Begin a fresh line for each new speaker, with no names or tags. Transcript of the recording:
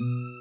mm